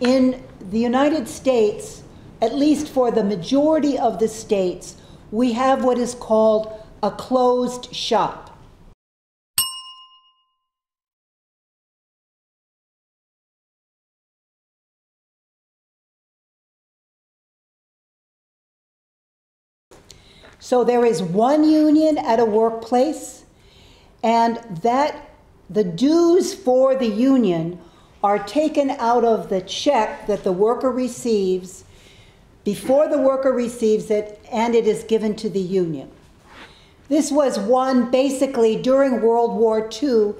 In the United States, at least for the majority of the states, we have what is called a closed shop. So there is one union at a workplace, and that the dues for the union are taken out of the check that the worker receives before the worker receives it, and it is given to the union. This was won basically during World War II,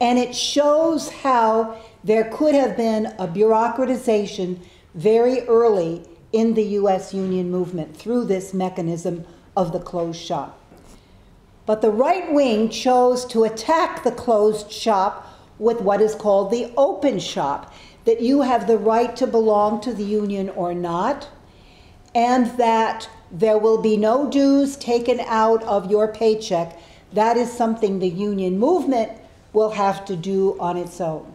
and it shows how there could have been a bureaucratization very early in the US union movement through this mechanism of the closed shop. But the right wing chose to attack the closed shop with what is called the open shop that you have the right to belong to the union or not, and that there will be no dues taken out of your paycheck. That is something the union movement will have to do on its own.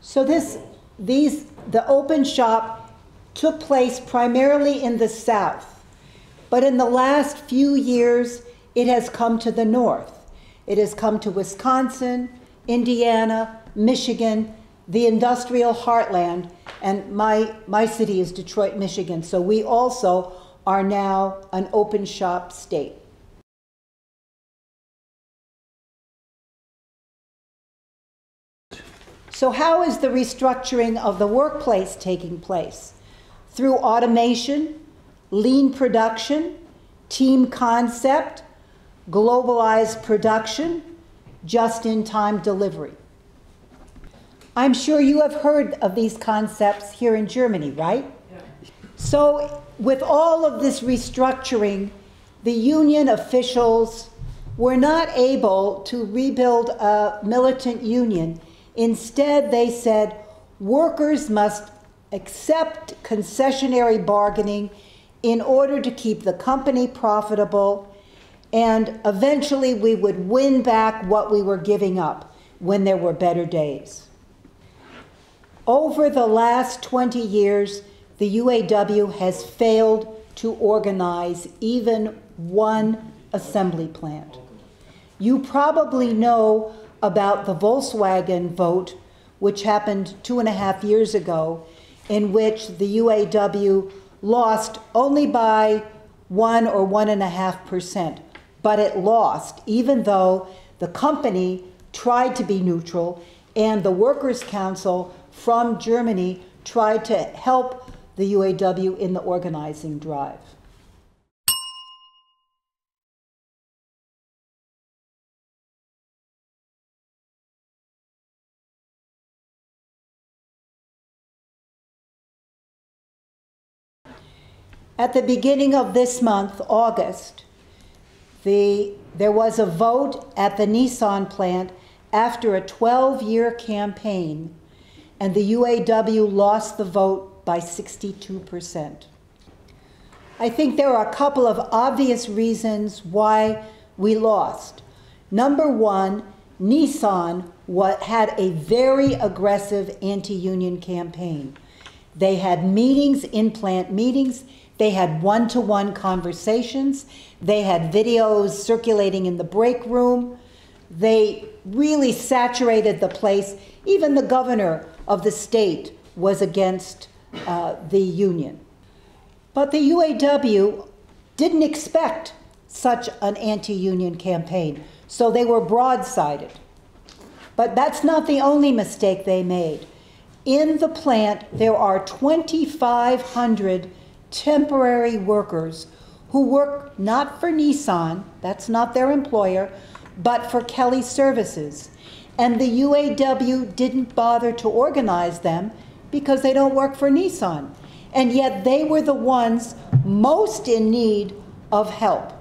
So this, these, the open shop took place primarily in the South. But in the last few years, it has come to the north. It has come to Wisconsin, Indiana, Michigan, the industrial heartland, and my, my city is Detroit, Michigan. So we also are now an open shop state. So, how is the restructuring of the workplace taking place? Through automation, lean production, team concept, globalized production, just in time delivery. I'm sure you have heard of these concepts here in Germany, right? Yeah. So, with all of this restructuring, the union officials were not able to rebuild a militant union. Instead, they said workers must accept concessionary bargaining in order to keep the company profitable, and eventually we would win back what we were giving up when there were better days. Over the last 20 years, the UAW has failed to organize even one assembly plant. You probably know about the Volkswagen vote, which happened two and a half years ago, in which the UAW lost only by one or one and a half percent, but it lost, even though the company tried to be neutral and the Workers' Council from Germany tried to help the UAW in the organizing drive. At the beginning of this month, August, the, there was a vote at the Nissan plant after a 12 year campaign, and the UAW lost the vote by 62%. I think there are a couple of obvious reasons why we lost. Number one, Nissan had a very aggressive anti union campaign. They had meetings, in plant meetings, they had one to one conversations. They had videos circulating in the break room. They really saturated the place. Even the governor of the state was against uh, the union. But the UAW didn't expect such an anti union campaign, so they were broadsided. But that's not the only mistake they made. In the plant, there are 2,500 temporary workers who work not for Nissan, that's not their employer, but for Kelly Services. And the UAW didn't bother to organize them because they don't work for Nissan. And yet they were the ones most in need of help.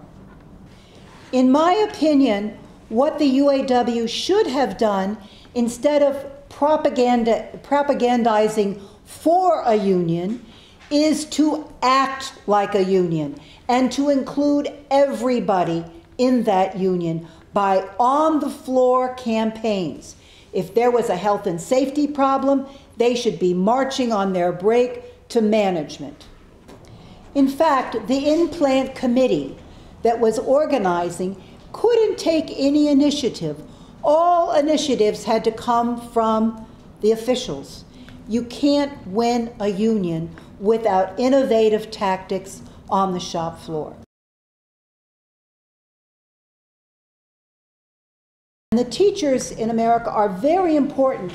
In my opinion, what the UAW should have done instead of propaganda, propagandizing for a union is to act like a union and to include everybody in that union by on the floor campaigns. If there was a health and safety problem, they should be marching on their break to management. In fact, the in-plant committee that was organizing couldn't take any initiative. All initiatives had to come from the officials. You can't win a union without innovative tactics on the shop floor. And the teachers in America are very important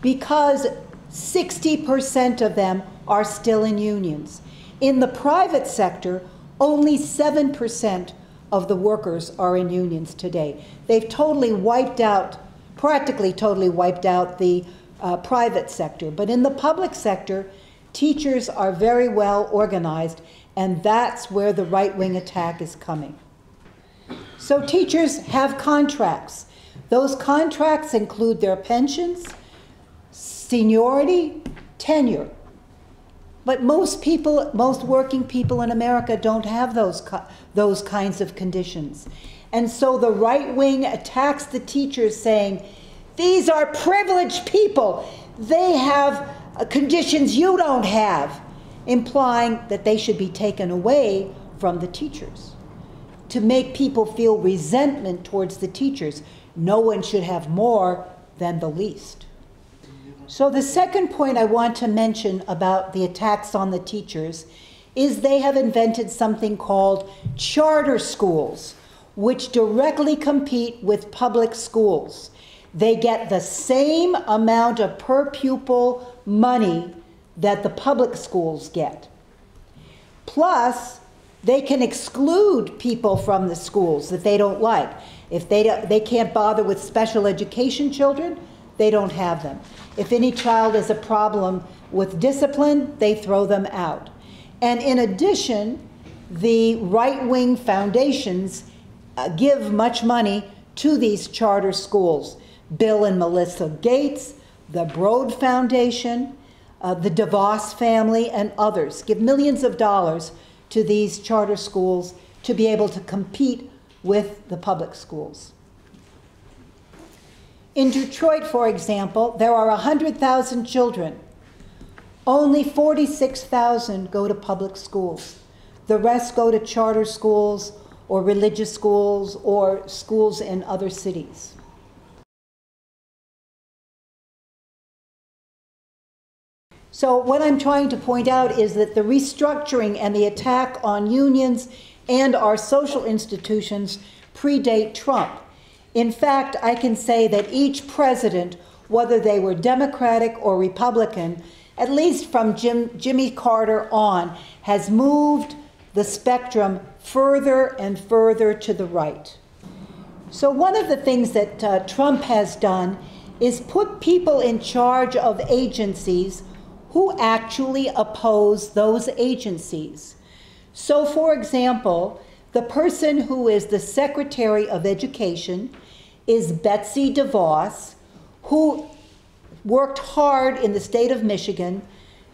because 60% of them are still in unions. In the private sector, only 7% of the workers are in unions today. They've totally wiped out, practically totally wiped out the uh, private sector. But in the public sector, teachers are very well organized, and that's where the right wing attack is coming. So teachers have contracts. Those contracts include their pensions, seniority, tenure. But most people, most working people in America don't have those, those kinds of conditions. And so the right wing attacks the teachers saying, these are privileged people. They have Uh, conditions you don't have, implying that they should be taken away from the teachers. To make people feel resentment towards the teachers, no one should have more than the least. So, the second point I want to mention about the attacks on the teachers is they have invented something called charter schools, which directly compete with public schools. They get the same amount of per pupil money that the public schools get. Plus, they can exclude people from the schools that they don't like. If they, don't, they can't bother with special education children, they don't have them. If any child has a problem with discipline, they throw them out. And in addition, the right wing foundations uh, give much money to these charter schools. Bill and Melinda Gates, the Broad Foundation, uh, the DeVos family, and others give millions of dollars to these charter schools to be able to compete with the public schools. In Detroit, for example, there are 100,000 children. Only 46,000 go to public schools. The rest go to charter schools or religious schools or schools in other cities. So, what I'm trying to point out is that the restructuring and the attack on unions and our social institutions predate Trump. In fact, I can say that each president, whether they were Democratic or Republican, at least from Jim, Jimmy Carter on, has moved the spectrum further and further to the right. So, one of the things that uh, Trump has done is put people in charge of agencies who actually oppose those agencies. So, for example, the person who is the Secretary of Education is Betsy DeVos, who worked hard in the state of Michigan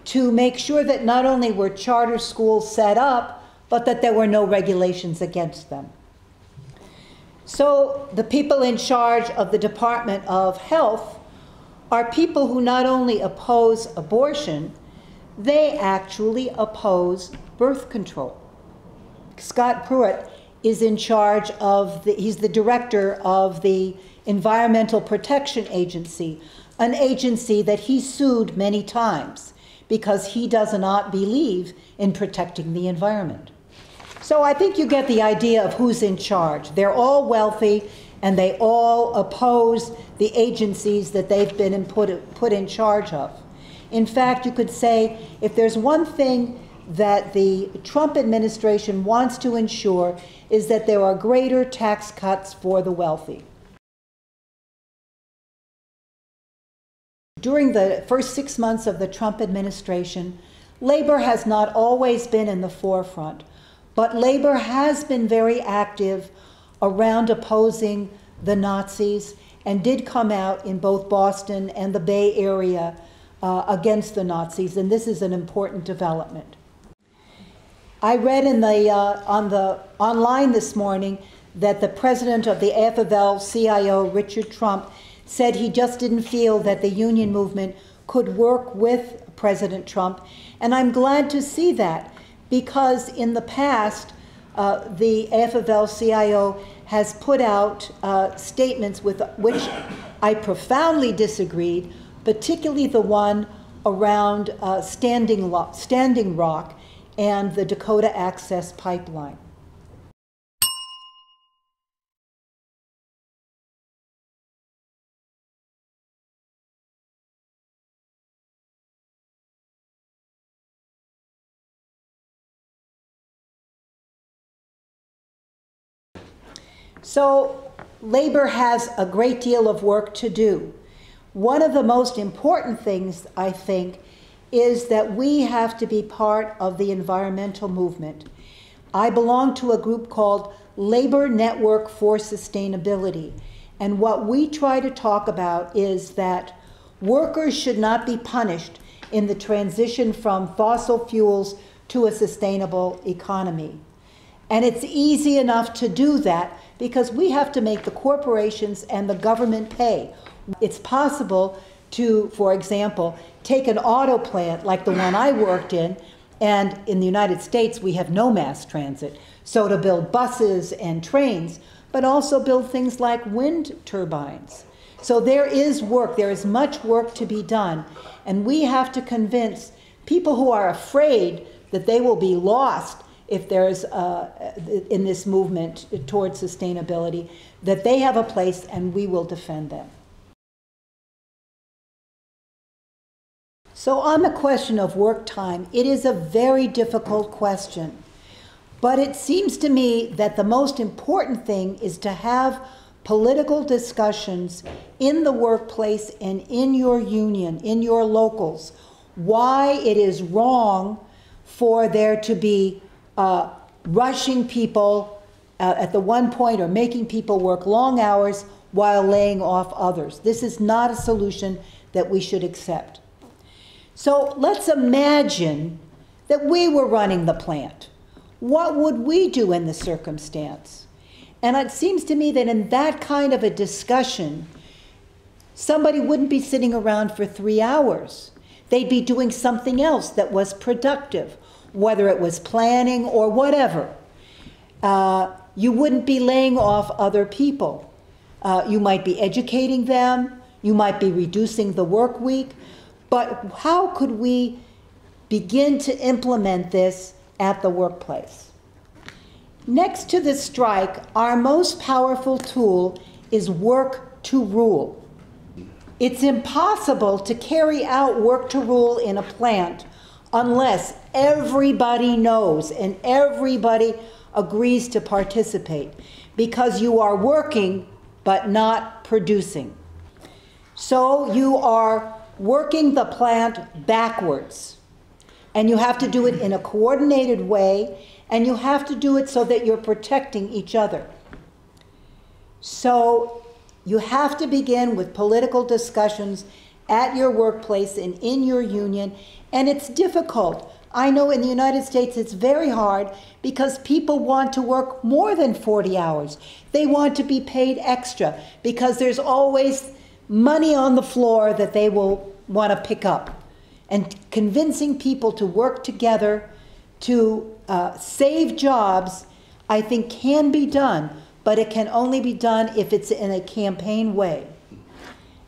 to make sure that not only were charter schools set up, but that there were no regulations against them. So the people in charge of the Department of Health are people who not only oppose abortion, they actually oppose birth control. Scott Pruitt is in charge of the, he's the director of the Environmental Protection Agency, an agency that he sued many times because he does not believe in protecting the environment. So I think you get the idea of who's in charge. They're all wealthy and they all oppose the agencies that they've been put, put in charge of. In fact, you could say if there's one thing that the Trump administration wants to ensure is that there are greater tax cuts for the wealthy. During the first six months of the Trump administration, labor has not always been in the forefront, but labor has been very active around opposing the Nazis and did come out in both Boston and the Bay Area uh, against the Nazis, and this is an important development. I read in the, uh, on the online this morning that the president of the AFL CIO, Richard Trumka, said he just didn't feel that the union movement could work with President Trump. And I'm glad to see that because in the past, uh, the AFL CIO has put out uh, statements with which I profoundly disagreed, particularly the one around uh, Standing, Standing Rock and the Dakota Access Pipeline. So labor has a great deal of work to do. One of the most important things, I think, is that we have to be part of the environmental movement. I belong to a group called Labor Network for Sustainability. And what we try to talk about is that workers should not be punished in the transition from fossil fuels to a sustainable economy. And it's easy enough to do that because we have to make the corporations and the government pay. It's possible to, for example, take an auto plant like the one I worked in, and in the United States we have no mass transit. So to build buses and trains, but also build things like wind turbines. So there is work, there is much work to be done, and we have to convince people who are afraid that they will be lost if there's uh, in this movement towards sustainability, that they have a place and we will defend them. So on the question of work time, it is a very difficult question. But it seems to me that the most important thing is to have political discussions in the workplace and in your union, in your locals, why it is wrong for there to be uh, rushing people uh, at the one point or making people work long hours while laying off others. This is not a solution that we should accept. So let's imagine that we were running the plant. What would we do in the circumstance? And it seems to me that in that kind of a discussion, somebody wouldn't be sitting around for three hours. They'd be doing something else that was productive whether it was planning or whatever. Uh, you wouldn't be laying off other people. Uh, you might be educating them, you might be reducing the work week, but how could we begin to implement this at the workplace? Next to the strike, our most powerful tool is work to rule. It's impossible to carry out work to rule in a plant unless everybody knows and everybody agrees to participate because you are working but not producing. So you are working the plant backwards. And you have to do it in a coordinated way, and you have to do it so that you're protecting each other. So you have to begin with political discussions at your workplace and in your union, and it's difficult. I know in the United States it's very hard because people want to work more than 40 hours. They want to be paid extra because there's always money on the floor that they will want to pick up. And convincing people to work together to uh, save jobs, I think can be done, but it can only be done if it's in a campaign way.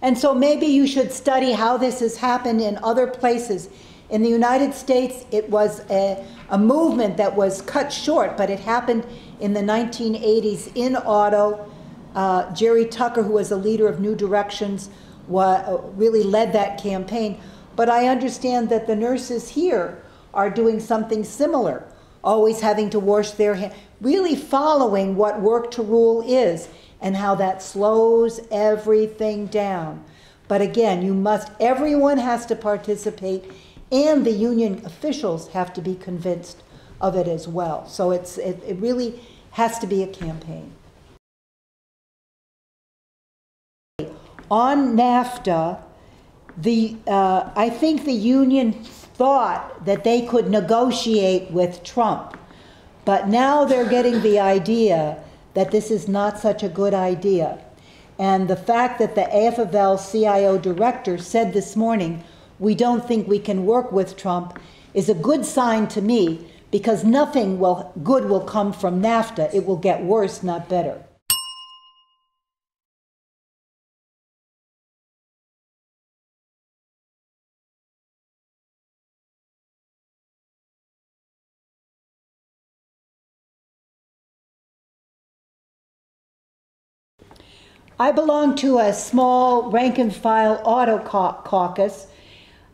And so maybe you should study how this has happened in other places in the United States, it was a, a movement that was cut short, but it happened in the 1980s in auto. Uh, Jerry Tucker, who was a leader of New Directions, wa- really led that campaign. But I understand that the nurses here are doing something similar, always having to wash their hands, really following what work to rule is and how that slows everything down. But again, you must, everyone has to participate and the union officials have to be convinced of it as well. So it's, it, it really has to be a campaign. On NAFTA, the, uh, I think the union thought that they could negotiate with Trump, but now they're getting the idea that this is not such a good idea. And the fact that the AFL CIO director said this morning we don't think we can work with Trump is a good sign to me because nothing will, good will come from NAFTA. It will get worse, not better. I belong to a small rank and file auto caucus,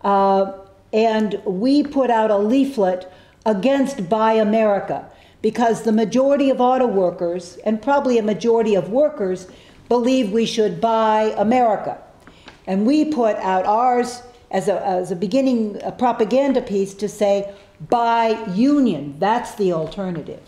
uh, and we put out a leaflet against Buy America because the majority of auto workers, and probably a majority of workers, believe we should buy America. And we put out ours as a, as a beginning a propaganda piece to say, buy union. That's the alternative.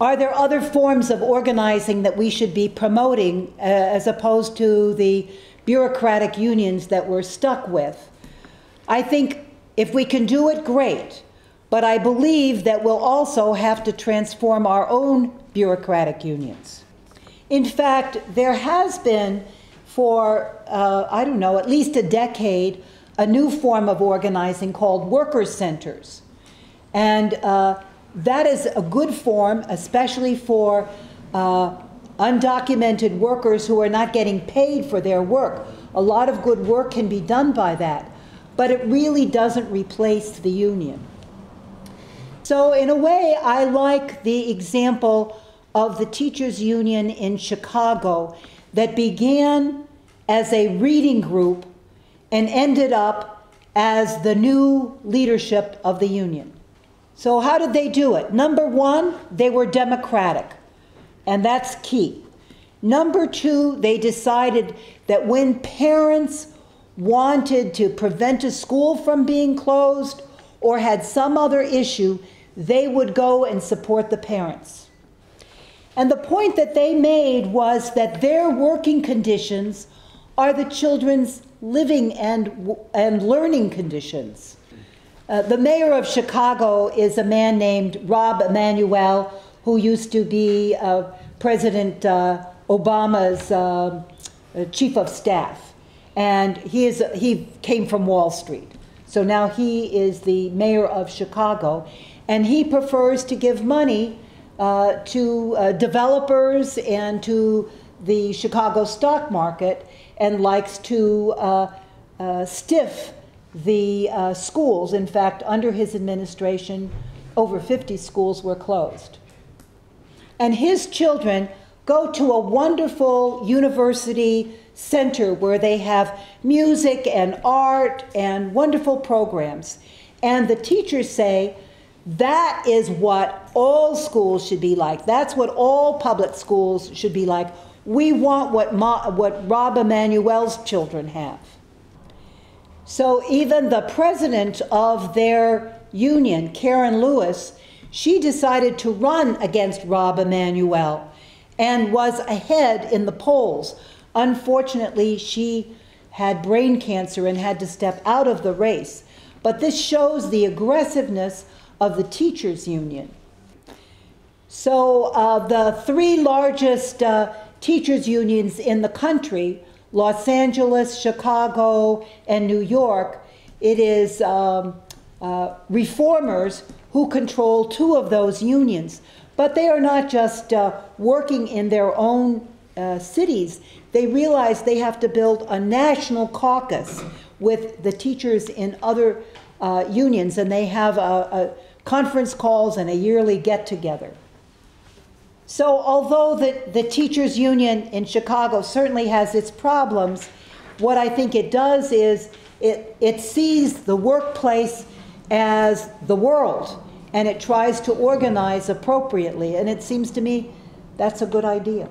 Are there other forms of organizing that we should be promoting uh, as opposed to the bureaucratic unions that we're stuck with? I think if we can do it, great. But I believe that we'll also have to transform our own bureaucratic unions. In fact, there has been for, uh, I don't know, at least a decade, a new form of organizing called workers' centers. And uh, that is a good form, especially for uh, undocumented workers who are not getting paid for their work. A lot of good work can be done by that, but it really doesn't replace the union. So, in a way, I like the example of the teachers' union in Chicago that began as a reading group and ended up as the new leadership of the union. So, how did they do it? Number one, they were democratic, and that's key. Number two, they decided that when parents wanted to prevent a school from being closed or had some other issue, they would go and support the parents. And the point that they made was that their working conditions are the children's living and, and learning conditions. Uh, the mayor of Chicago is a man named Rahm Emanuel, who used to be uh, President uh, Obama's uh, uh, chief of staff. And he, is, he came from Wall Street. So now he is the mayor of Chicago. And he prefers to give money to developers and to the Chicago stock market and likes to stiff the uh, schools. In fact, under his administration, over 50 schools were closed. And his children go to a wonderful university center where they have music and art and wonderful programs. And the teachers say, that is what all schools should be like. That's what all public schools should be like. We want what, Ma, what Rahm Emanuel's children have. So even the president of their union, Karen Lewis, she decided to run against Rahm Emanuel and was ahead in the polls. Unfortunately, she had brain cancer and had to step out of the race. But this shows the aggressiveness of the teachers' union. So uh, the three largest uh, teachers' unions in the country Los Angeles, Chicago, and New York, it is um, uh, reformers who control two of those unions. But they are not just uh, working in their own uh, cities, they realize they have to build a national caucus with the teachers in other uh, unions, and they have a, a conference calls and a yearly get together. So, although the, the teachers' union in Chicago certainly has its problems, what I think it does is it, it sees the workplace as the world and it tries to organize appropriately. And it seems to me that's a good idea.